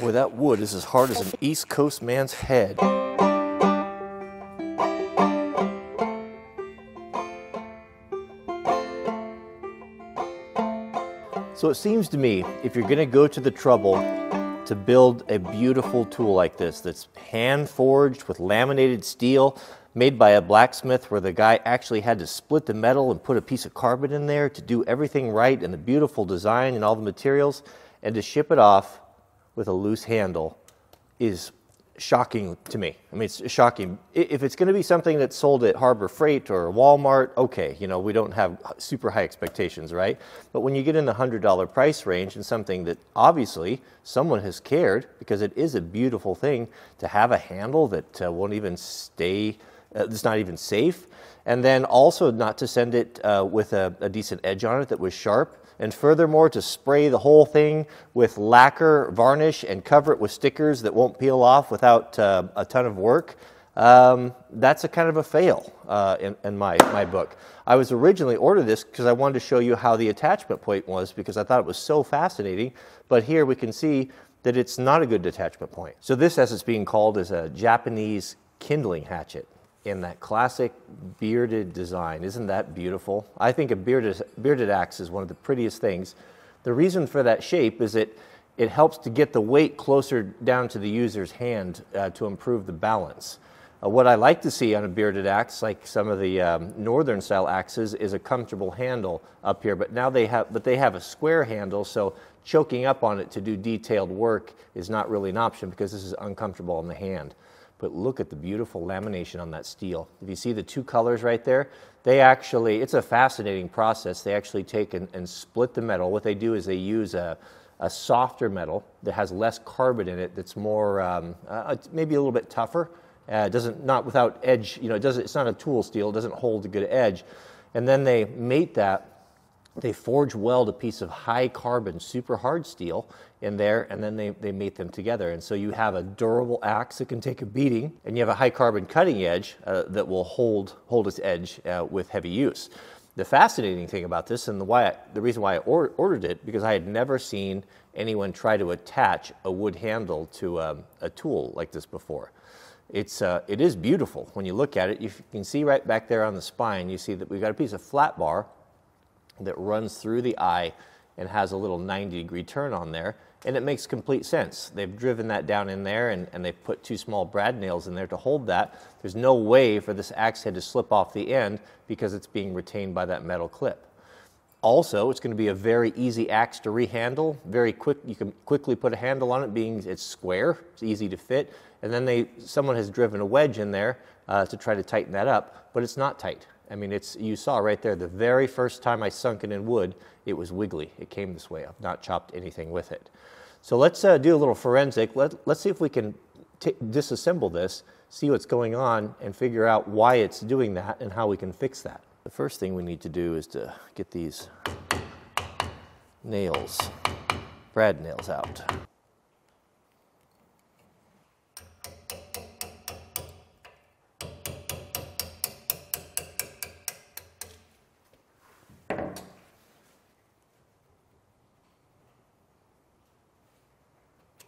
Boy, that wood is as hard as an East Coast man's head. So it seems to me, if you're gonna go to the trouble to build a beautiful tool like this that's hand forged with laminated steel, made by a blacksmith where the guy actually had to split the metal and put a piece of carbon in there to do everything right and the beautiful design and all the materials, and to ship it off with a loose handle is shocking to me. I mean, it's shocking. If it's going to be something that's sold at Harbor Freight or Walmart, okay, you know, we don't have super high expectations, right? But when you get in the $100 price range and something that obviously someone has cared because it is a beautiful thing to have a handle that uh, won't even stay, uh, it's not even safe. And then also not to send it uh, with a, a decent edge on it that was sharp and furthermore to spray the whole thing with lacquer varnish and cover it with stickers that won't peel off without uh, a ton of work, um, that's a kind of a fail uh, in, in, my, my book. I was originally ordered this because I wanted to show you how the attachment point was because I thought it was so fascinating, but here we can see that it's not a good detachment point. So this, as it's being called, is a Japanese kindling hatchet in that classic bearded design. Isn't that beautiful? I think a bearded, bearded axe is one of the prettiest things. The reason for that shape is it, it helps to get the weight closer down to the user's hand uh, to improve the balance. Uh, what I like to see on a bearded axe, like some of the um, northern style axes, is a comfortable handle up here. But now they have, but they have a square handle, so choking up on it to do detailed work is not really an option because this is uncomfortable on the hand but look at the beautiful lamination on that steel. If you see the two colors right there, they actually, it's a fascinating process. They actually take and, and split the metal. What they do is they use a, a softer metal that has less carbon in it that's more, um, uh, maybe a little bit tougher. Uh, doesn't, not without edge, you know, it doesn't, it's not a tool steel, it doesn't hold a good edge. And then they mate that they forge weld a piece of high carbon, super hard steel in there, and then they, they mate them together. And so you have a durable axe that can take a beating, and you have a high carbon cutting edge uh, that will hold, hold its edge uh, with heavy use. The fascinating thing about this, and the, why I, the reason why I or, ordered it, because I had never seen anyone try to attach a wood handle to um, a tool like this before. It's, uh, it is beautiful when you look at it. You can see right back there on the spine, you see that we've got a piece of flat bar that runs through the eye and has a little 90 degree turn on there. And it makes complete sense. They've driven that down in there and, and they've put two small brad nails in there to hold that. There's no way for this axe head to slip off the end because it's being retained by that metal clip. Also, it's going to be a very easy axe to rehandle. Very quick, you can quickly put a handle on it, being it's square, it's easy to fit. And then they, someone has driven a wedge in there uh, to try to tighten that up, but it's not tight. I mean, it's, you saw right there, the very first time I sunk it in wood, it was wiggly. It came this way. I've not chopped anything with it. So let's uh, do a little forensic. Let, let's see if we can disassemble this, see what's going on, and figure out why it's doing that and how we can fix that. The first thing we need to do is to get these nails, brad nails out.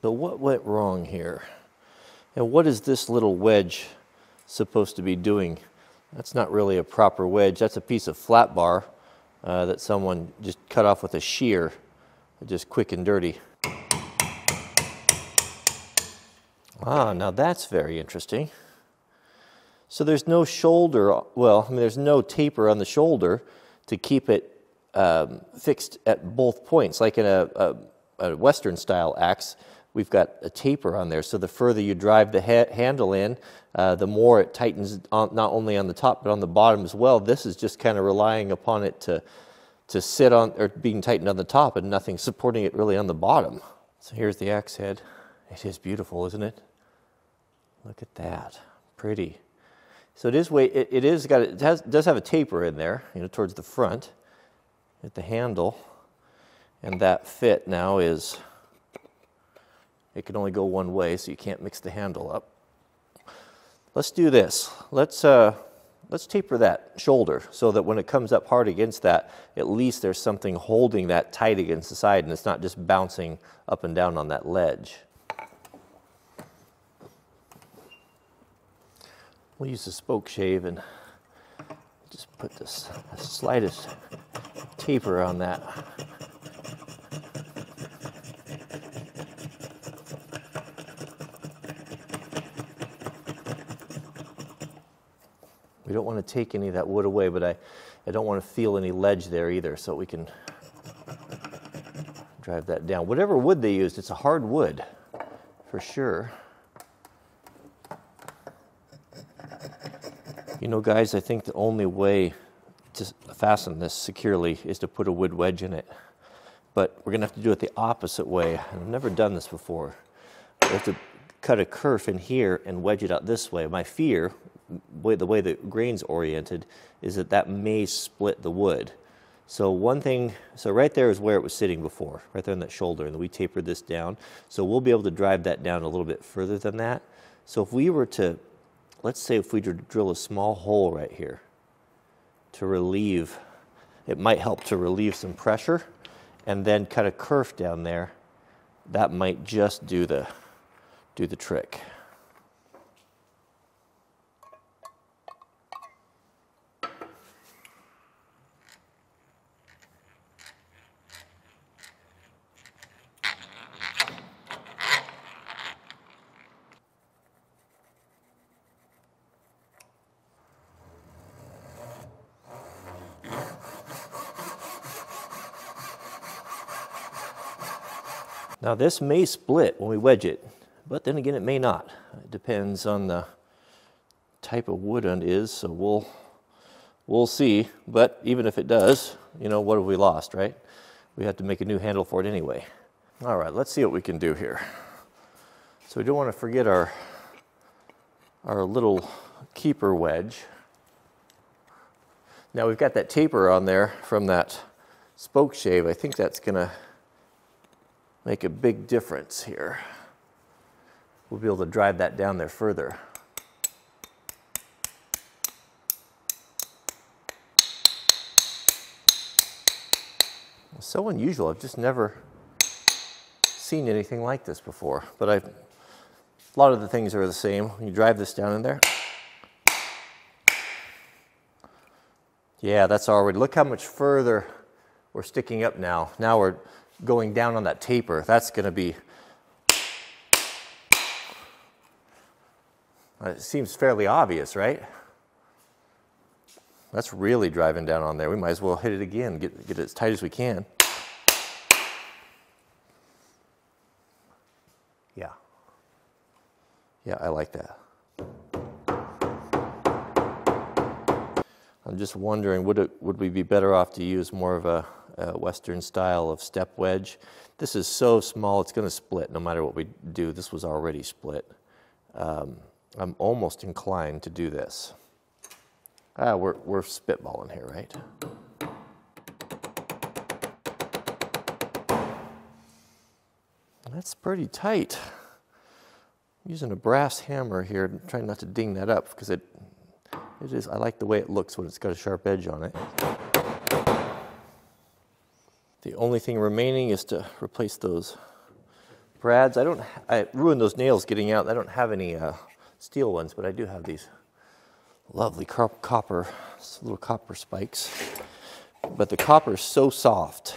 So what went wrong here? And what is this little wedge supposed to be doing? That's not really a proper wedge. That's a piece of flat bar uh, that someone just cut off with a shear, just quick and dirty. Ah, now that's very interesting. So there's no shoulder, well, I mean, there's no taper on the shoulder to keep it um, fixed at both points, like in a, a, a Western style axe we've got a taper on there. So the further you drive the ha handle in, uh, the more it tightens on, not only on the top but on the bottom as well. This is just kind of relying upon it to, to sit on or being tightened on the top and nothing supporting it really on the bottom. So here's the axe head. It is beautiful, isn't it? Look at that, pretty. So it is way it, it is got it has does have a taper in there, you know, towards the front at the handle, and that fit now is it can only go one way, so you can't mix the handle up. Let's do this. Let's, uh, let's taper that shoulder so that when it comes up hard against that, at least there's something holding that tight against the side and it's not just bouncing up and down on that ledge. We'll use the spoke shave and just put this slightest taper on that. We don't want to take any of that wood away, but I, I don't want to feel any ledge there either, so we can drive that down. Whatever wood they used, it's a hard wood for sure. You know, guys, I think the only way to fasten this securely is to put a wood wedge in it. But we're going to have to do it the opposite way. I've never done this before. We have to cut a kerf in here and wedge it out this way. My fear, the way the grain's oriented, is that that may split the wood. So one thing, so right there is where it was sitting before, right there on that shoulder, and we tapered this down. So we'll be able to drive that down a little bit further than that. So if we were to, let's say if we drill a small hole right here to relieve, it might help to relieve some pressure, and then cut a kerf down there, that might just do the, do the trick. Now this may split when we wedge it, but then again it may not. It depends on the type of wood it is, so we'll we'll see. But even if it does, you know, what have we lost, right? We have to make a new handle for it anyway. All right, let's see what we can do here. So we don't want to forget our our little keeper wedge. Now we've got that taper on there from that spoke shave. I think that's gonna make a big difference here. We'll be able to drive that down there further. So unusual. I've just never seen anything like this before. But I've, a lot of the things are the same. You drive this down in there. Yeah, that's already, look how much further we're sticking up now. Now we're going down on that taper, that's going to be, it seems fairly obvious, right? That's really driving down on there. We might as well hit it again, get, get it as tight as we can. Yeah. Yeah, I like that. I'm just wondering, would, it, would we be better off to use more of a uh, Western style of step wedge. This is so small, it's going to split no matter what we do. This was already split. Um, I'm almost inclined to do this. Ah, we're, we're spitballing here, right? That's pretty tight. I'm using a brass hammer here, trying not to ding that up because it, it is, I like the way it looks when it's got a sharp edge on it. Only thing remaining is to replace those brads. I don't, I ruined those nails getting out. I don't have any uh, steel ones, but I do have these lovely copper, little copper spikes. But the copper is so soft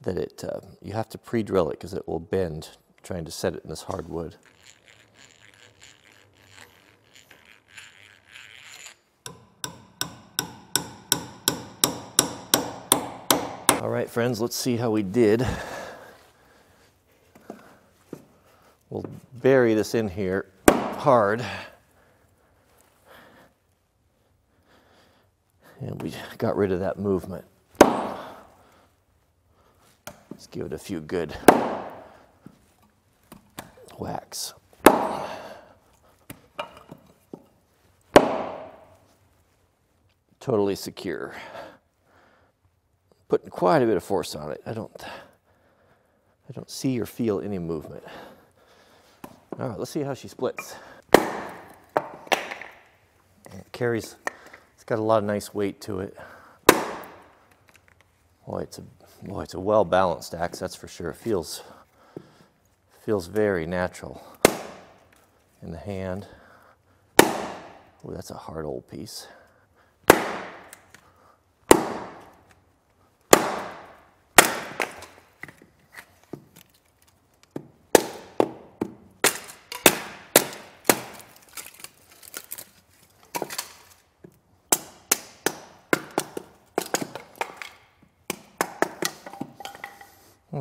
that it, uh, you have to pre-drill it because it will bend trying to set it in this hard wood. All right, friends, let's see how we did. We'll bury this in here hard. And we got rid of that movement. Let's give it a few good whacks. Totally secure putting quite a bit of force on it. I don't, I don't see or feel any movement. All right, let's see how she splits. It carries, it's got a lot of nice weight to it. Boy, it's a, boy, it's a well balanced axe, that's for sure. It feels, feels very natural in the hand. Oh, that's a hard old piece.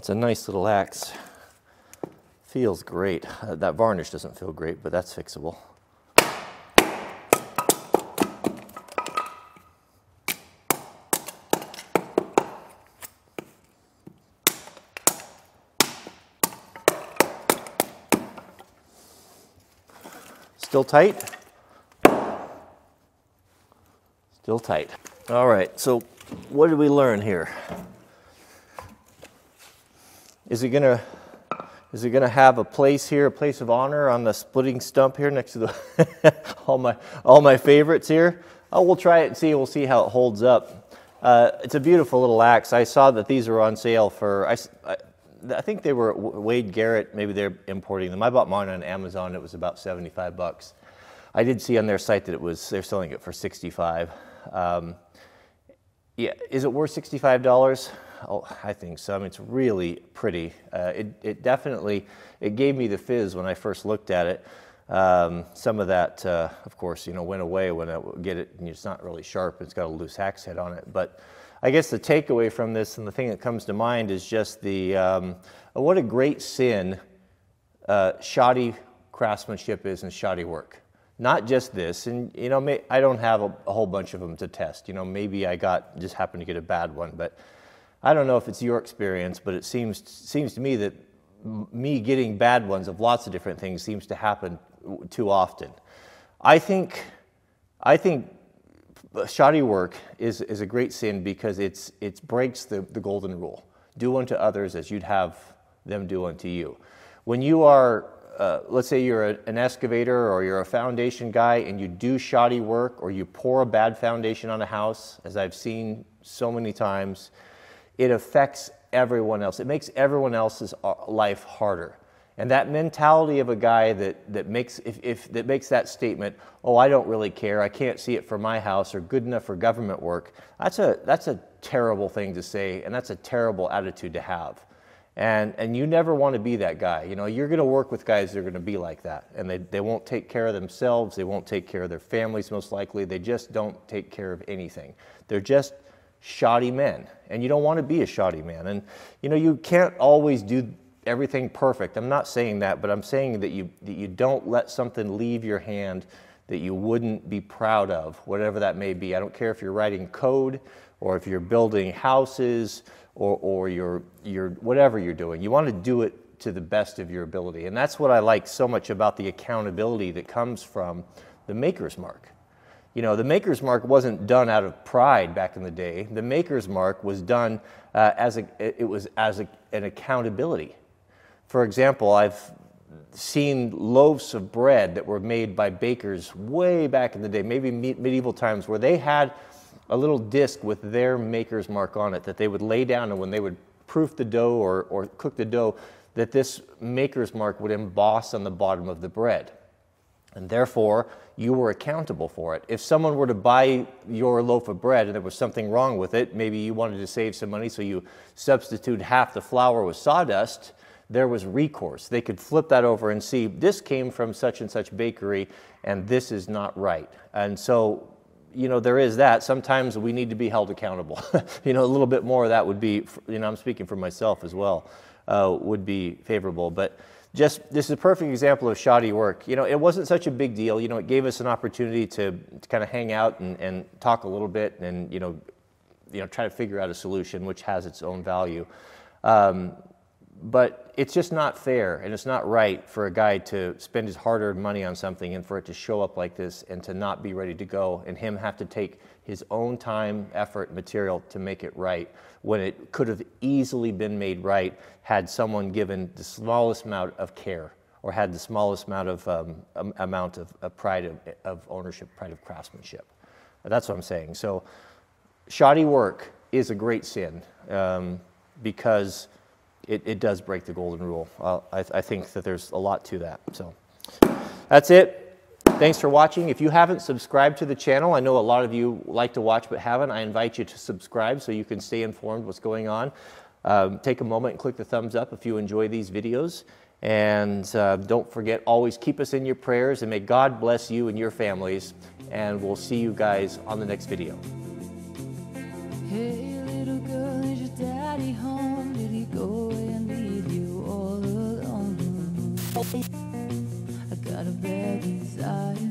That's a nice little axe. Feels great. Uh, that varnish doesn't feel great, but that's fixable. Still tight? Still tight. All right, so what did we learn here? Is it gonna is it gonna have a place here, a place of honor on the splitting stump here next to the all my all my favorites here? Oh, we'll try it and see. We'll see how it holds up. Uh, it's a beautiful little axe. I saw that these were on sale for I, I I think they were Wade Garrett. Maybe they're importing them. I bought mine on Amazon. It was about 75 bucks. I did see on their site that it was they're selling it for 65. Um, yeah, is it worth 65 dollars? Oh, I think so. I mean, it's really pretty. Uh, it, it definitely it gave me the fizz when I first looked at it. Um, some of that, uh, of course, you know, went away when I get it. And it's not really sharp. It's got a loose axe head on it, but I guess the takeaway from this and the thing that comes to mind is just the um, what a great sin uh, shoddy craftsmanship is and shoddy work. Not just this, and you know, may, I don't have a, a, whole bunch of them to test. You know, maybe I got just happened to get a bad one, but I don't know if it's your experience, but it seems seems to me that me getting bad ones of lots of different things seems to happen too often. I think I think shoddy work is, is a great sin because it's, it breaks the, the golden rule do unto others as you'd have them do unto you. When you are, uh, let's say you're a, an excavator or you're a foundation guy and you do shoddy work or you pour a bad foundation on a house, as I've seen so many times, it affects everyone else. It makes everyone else's uh, life harder. And that mentality of a guy that, that, makes, if, if, that makes that statement, oh, I don't really care, I can't see it for my house, or good enough for government work, that's a, that's a terrible thing to say, and that's a terrible attitude to have. And, and you never want to be that guy. You know, you're going to work with guys that are going to be like that. And they, they won't take care of themselves, they won't take care of their families, most likely. They just don't take care of anything. They're just shoddy men. And you don't want to be a shoddy man. And, you know, you can't always do everything perfect. I'm not saying that, but I'm saying that you, that you don't let something leave your hand that you wouldn't be proud of, whatever that may be. I don't care if you're writing code or if you're building houses or, or you're, you're, whatever you're doing. You want to do it to the best of your ability. And that's what I like so much about the accountability that comes from the Maker's Mark. You know, the Maker's Mark wasn't done out of pride back in the day. The Maker's Mark was done uh, as a, it was as a, an accountability. For example, I've seen loaves of bread that were made by bakers way back in the day, maybe medieval times, where they had a little disc with their maker's mark on it that they would lay down, and when they would proof the dough or, or cook the dough, that this maker's mark would emboss on the bottom of the bread. And therefore, you were accountable for it. If someone were to buy your loaf of bread and there was something wrong with it, maybe you wanted to save some money, so you substitute half the flour with sawdust there was recourse. They could flip that over and see this came from such and such bakery and this is not right. And so, you know, there is that. Sometimes we need to be held accountable. you know, a little bit more of that would be, you know, I'm speaking for myself as well, uh, would be favorable. But just this is a perfect example of shoddy work. You know, it wasn't such a big deal. You know, it gave us an opportunity to, to kind of hang out and, and talk a little bit and, you know, you know, try to figure out a solution which has its own value. Um, but it's just not fair and it's not right for a guy to spend his hard earned money on something and for it to show up like this and to not be ready to go and him have to take his own time, effort, material to make it right when it could have easily been made right had someone given the smallest amount of care or had the smallest amount of um, amount of, of pride of, of, ownership, pride of craftsmanship. That's what I'm saying. So, shoddy work is a great sin um, because it, it does break the golden rule. I, I think that there's a lot to that. So that's it. Thanks for watching. If you haven't subscribed to the channel, I know a lot of you like to watch but haven't, I invite you to subscribe so you can stay informed what's going on. Um, take a moment and click the thumbs up if you enjoy these videos. And uh, don't forget, always keep us in your prayers and may God bless you and your families. And we'll see you guys on the next video. Hey, little girl, is your daddy home? Did he go and leave you all alone? their desire.